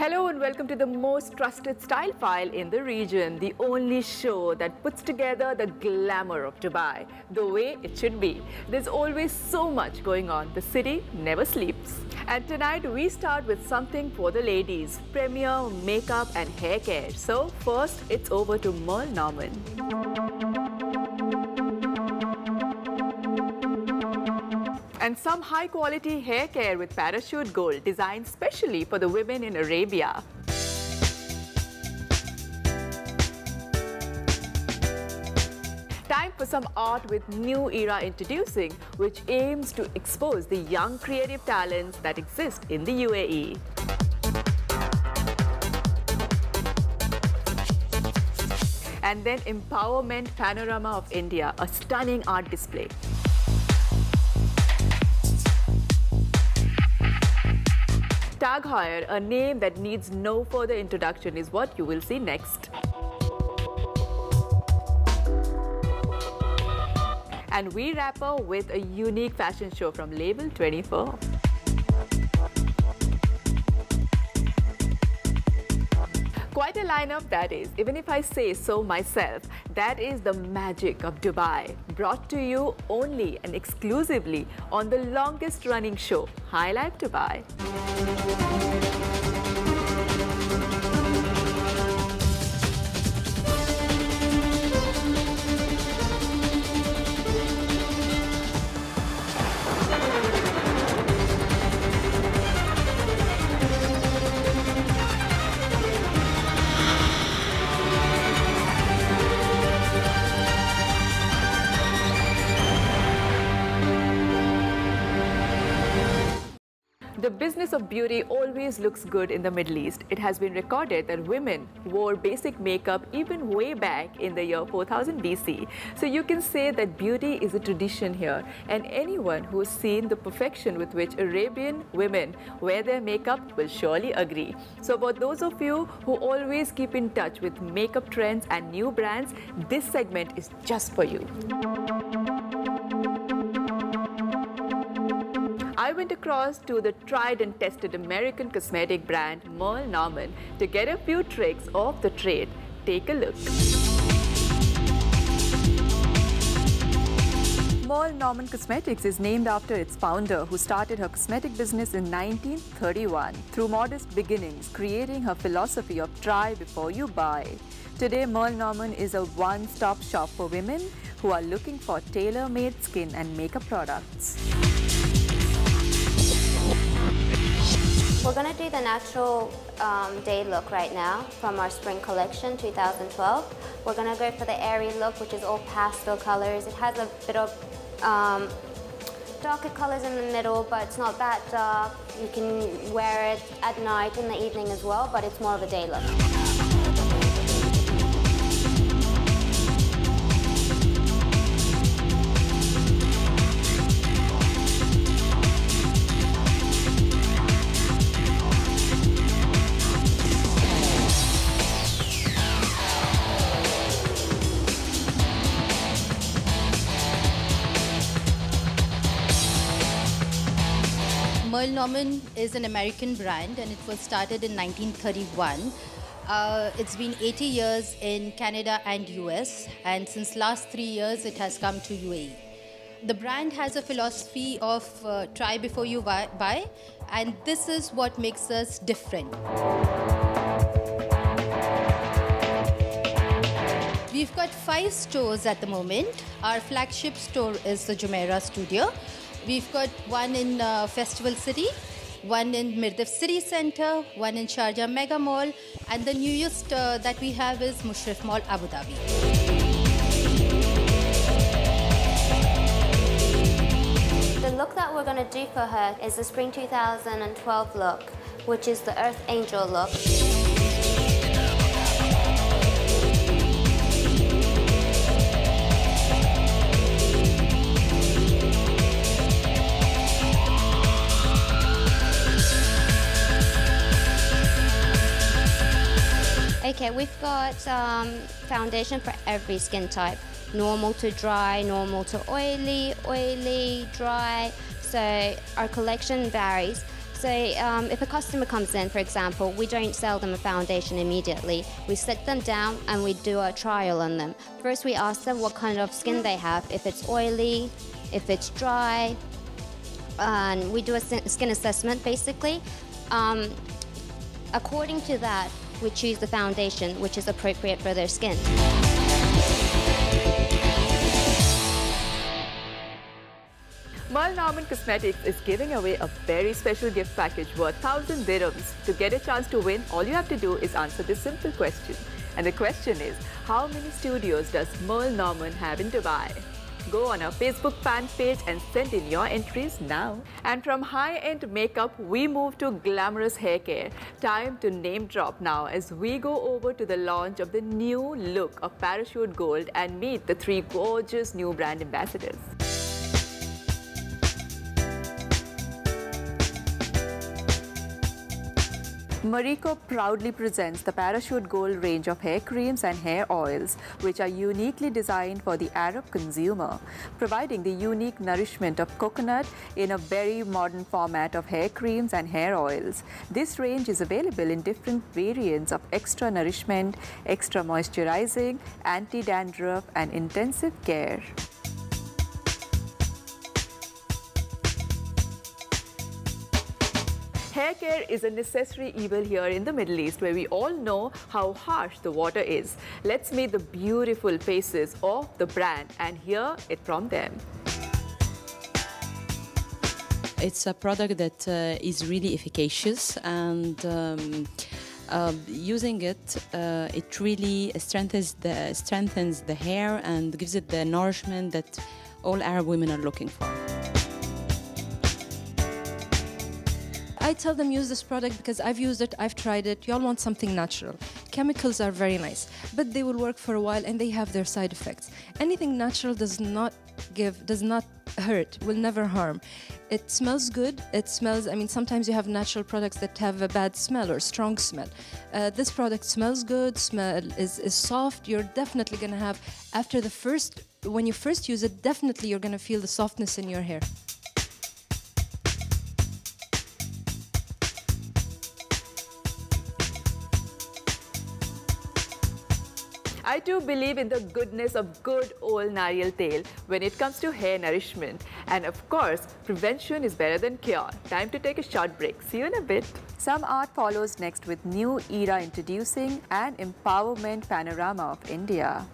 Hello and welcome to the most trusted style file in the region, the only show that puts together the glamour of Dubai, the way it should be. There's always so much going on. The city never sleeps. And tonight we start with something for the ladies, premier makeup and hair care. So first it's over to Merle Norman. And some high quality hair care with parachute gold designed specially for the women in Arabia. Time for some art with New Era Introducing, which aims to expose the young creative talents that exist in the UAE. And then Empowerment Panorama of India, a stunning art display. Tag Heuer, a name that needs no further introduction, is what you will see next. And we wrap up with a unique fashion show from Label 24. Quite a lineup that is, even if I say so myself. That is the magic of Dubai, brought to you only and exclusively on the longest running show, High Life Dubai. Business of beauty always looks good in the Middle East. It has been recorded that women wore basic makeup even way back in the year 4000 BC. So you can say that beauty is a tradition here. And anyone who has seen the perfection with which Arabian women wear their makeup will surely agree. So for those of you who always keep in touch with makeup trends and new brands, this segment is just for you. I went across to the tried and tested American cosmetic brand Merle Norman to get a few tricks of the trade. Take a look. Merle Norman Cosmetics is named after its founder who started her cosmetic business in 1931 through modest beginnings, creating her philosophy of try before you buy. Today, Merle Norman is a one-stop shop for women who are looking for tailor-made skin and makeup products. We're going to do the natural um, day look right now from our spring collection 2012. We're going to go for the airy look which is all pastel colors. It has a bit of um, darker colors in the middle but it's not that dark. You can wear it at night in the evening as well but it's more of a day look. Merle Norman is an American brand and it was started in 1931. Uh, it's been 80 years in Canada and US, and since last three years, it has come to UAE. The brand has a philosophy of uh, try before you buy, and this is what makes us different. We've got five stores at the moment. Our flagship store is the Jumeirah Studio. We've got one in uh, Festival City, one in Mirdif City Center, one in Sharjah Mega Mall, and the newest uh, that we have is Mushrif Mall, Abu Dhabi. The look that we're going to do for her is the spring 2012 look, which is the Earth Angel look. Okay, we've got um, foundation for every skin type. Normal to dry, normal to oily, oily, dry. So our collection varies. So um, if a customer comes in, for example, we don't sell them a foundation immediately. We sit them down and we do a trial on them. First, we ask them what kind of skin they have, if it's oily, if it's dry, and we do a skin assessment basically. Um, according to that, we choose the foundation which is appropriate for their skin. Merle Norman Cosmetics is giving away a very special gift package worth 1000 dirhams. To get a chance to win, all you have to do is answer this simple question. And the question is, how many studios does Merle Norman have in Dubai? Go on our Facebook fan page and send in your entries now. And from high-end makeup, we move to glamorous hair care. Time to name drop now as we go over to the launch of the new look of Parachute Gold and meet the three gorgeous new brand ambassadors. Marico proudly presents the Parachute Gold range of hair creams and hair oils, which are uniquely designed for the Arab consumer, providing the unique nourishment of coconut in a very modern format of hair creams and hair oils. This range is available in different variants of extra nourishment, extra moisturizing, anti-dandruff and intensive care. Hair care is a necessary evil here in the Middle East where we all know how harsh the water is. Let's meet the beautiful faces of the brand and hear it from them. It's a product that uh, is really efficacious and um, uh, using it, uh, it really strengthens the, strengthens the hair and gives it the nourishment that all Arab women are looking for. I tell them use this product because I've used it, I've tried it. Y'all want something natural. Chemicals are very nice, but they will work for a while and they have their side effects. Anything natural does not give, does not hurt, will never harm. It smells good. It smells, I mean, sometimes you have natural products that have a bad smell or strong smell. Uh, this product smells good, smell is, is soft. You're definitely going to have, after the first, when you first use it, definitely you're going to feel the softness in your hair. I do believe in the goodness of good old Nariyal Tel when it comes to hair nourishment. And of course, prevention is better than cure. Time to take a short break. See you in a bit. Some art follows next with New Era introducing an empowerment panorama of India.